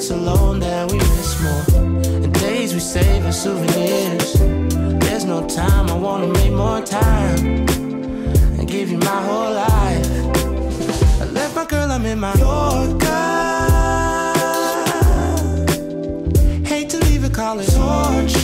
Nights alone that we miss more, and days we save as souvenirs. There's no time, I wanna make more time and give you my whole life. I left my girl, I'm in my Yorker. Hate to leave call it torture.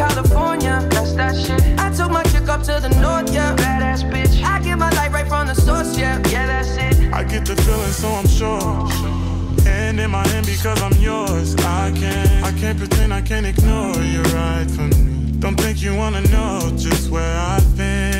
California. That's that shit. I took my chick up to the north, yeah. Badass bitch. I get my light right from the source, yeah. Yeah, that's it. I get the feeling, so I'm sure. And in my hand because I'm yours. I can't, I can't pretend, I can't ignore you right from me. Don't think you wanna know just where I've been.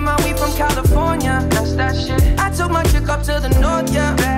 my weed from California. That's that shit. I took my chick up to the north, yeah.